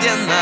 где